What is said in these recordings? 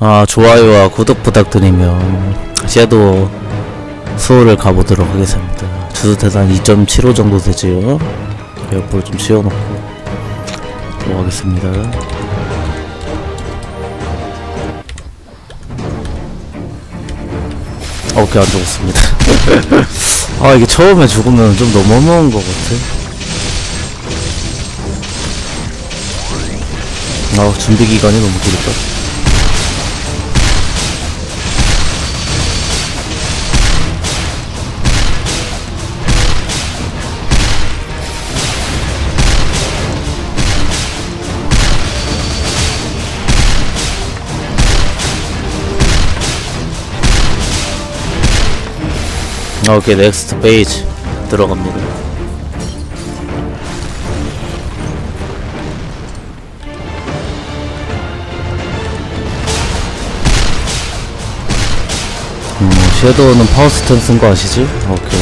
아 좋아요와 구독 부탁드리면 섀도우 수호를 가보도록 하겠습니다. 주수대단 2.75 정도 되지요? 옆으로 좀 치워놓고 들어가겠습니다. 아, 오케이 안 죽었습니다. 아 이게 처음에 죽으면 좀 너무너무한 것 같아. 아 준비 기간이 너무 길다 오케이 넥스트 페이지 들어갑니다. 음, 섀도우는 파워스턴 쓴 거 아시지? 오케이.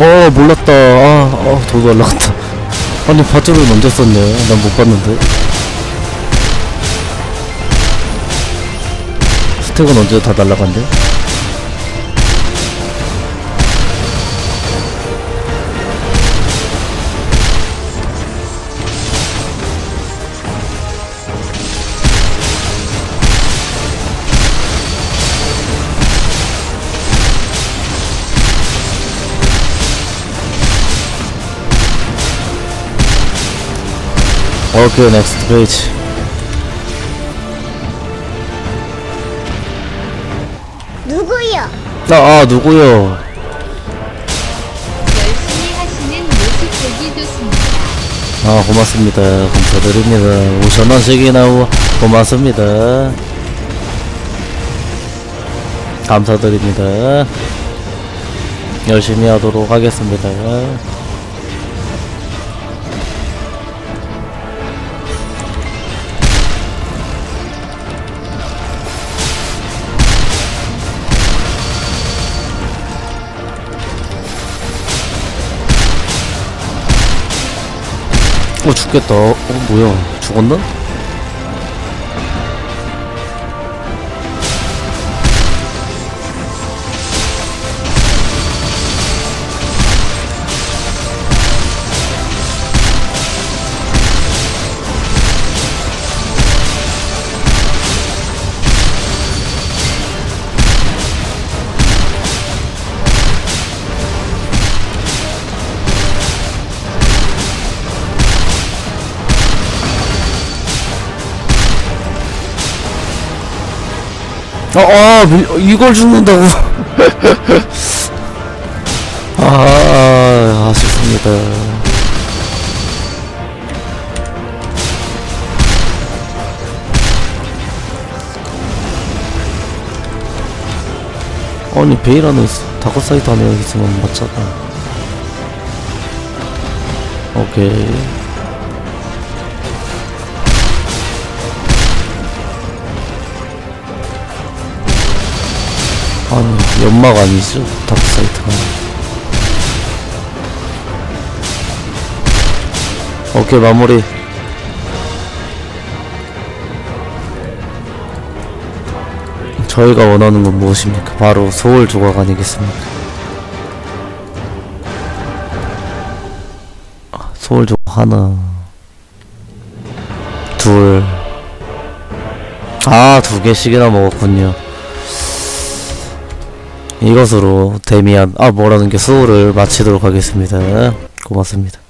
어 몰랐다. 아, 아 도도 날라갔다. 아니 밧줄을 먼저 썼네. 난 못 봤는데 스택은 언제 다 날라간대? 오케이 next 페이지 누구요? 아, 아 누구요? 열심히 하시는 모습 보기 좋습니다. 아 고맙습니다 감사드립니다 5천원씩이나 우 고맙습니다 감사드립니다 열심히 하도록 하겠습니다 어 죽겠다 어 뭐야 죽었나? 아, 아 밀- 이걸 죽는다고. 아 아쉽습니다. 아니 베이라는 다크사이드 안에 있으면 맞잖아. 오케이 아니 연막 아니죠 다크사이트가 오케이 마무리 저희가 원하는 건 무엇입니까? 바로 소울 조각 아니겠습니까? 아, 소울 조각 하나 둘 아, 두 개씩이나 먹었군요. 이것으로 데미안, 아, 뭐라는 게 수호를 마치도록 하겠습니다. 고맙습니다.